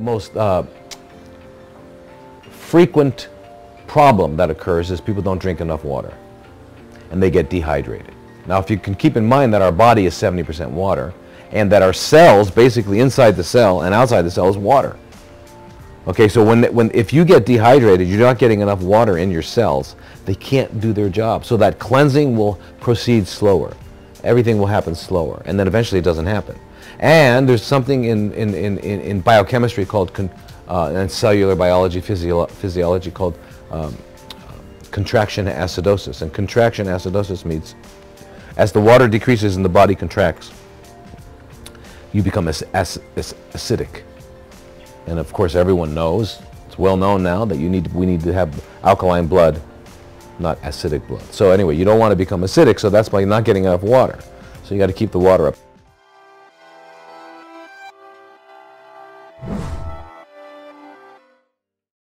most uh, frequent problem that occurs is people don't drink enough water and they get dehydrated. Now, if you can keep in mind that our body is 70% water and that our cells, basically inside the cell and outside the cell, is water. Okay, so when, when, if you get dehydrated, you're not getting enough water in your cells, they can't do their job. So that cleansing will proceed slower. Everything will happen slower, and then eventually it doesn't happen. And there's something in, in, in, in biochemistry called, uh, and cellular biology, physio physiology called um, contraction acidosis. And contraction acidosis means as the water decreases and the body contracts, you become ac ac acidic. And of course, everyone knows, it's well known now that you need we need to have alkaline blood, not acidic blood. So anyway, you don't want to become acidic, so that's why you're not getting enough water. So you got to keep the water up.